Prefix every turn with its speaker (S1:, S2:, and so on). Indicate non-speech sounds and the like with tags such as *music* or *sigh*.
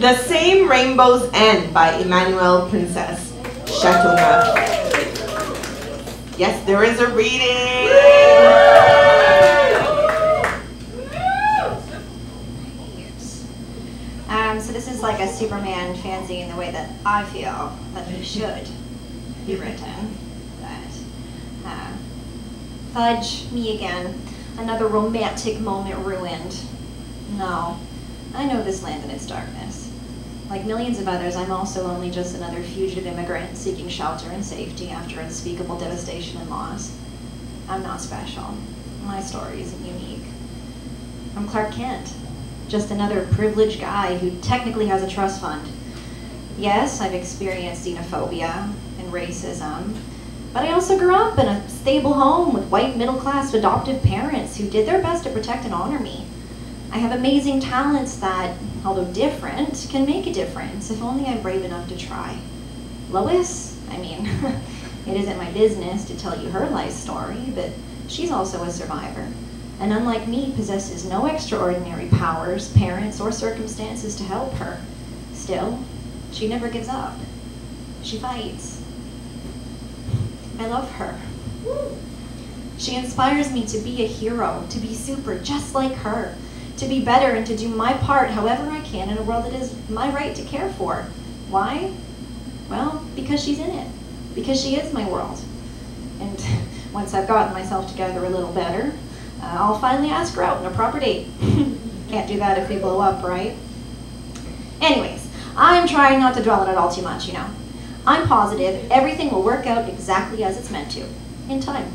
S1: The Same Rainbows End by Emmanuelle Princesse Chateauneuf. Yes, there is a reading.
S2: Um, so this is like a Superman fanzine in the way that I feel that it should be written. But, uh, fudge, me again. Another romantic moment ruined. No, I know this land and its darkness. Like millions of others, I'm also only just another fugitive immigrant seeking shelter and safety after unspeakable devastation and loss. I'm not special. My story isn't unique. I'm Clark Kent, just another privileged guy who technically has a trust fund. Yes, I've experienced xenophobia and racism, but I also grew up in a stable home with white middle class adoptive parents who did their best to protect and honor me. I have amazing talents that, although different, can make a difference if only I'm brave enough to try. Lois, I mean, *laughs* it isn't my business to tell you her life story, but she's also a survivor. And unlike me, possesses no extraordinary powers, parents, or circumstances to help her. Still, she never gives up. She fights. I love her. She inspires me to be a hero, to be super, just like her, to be better and to do my part however I can in a world that is my right to care for. Why? Well, because she's in it. Because she is my world. And *laughs* once I've gotten myself together a little better, uh, I'll finally ask her out on a proper date. *laughs* Can't do that if we blow up, right? Anyways, I'm trying not to dwell on it all too much, you know. I'm positive everything will work out exactly as it's meant to, in time.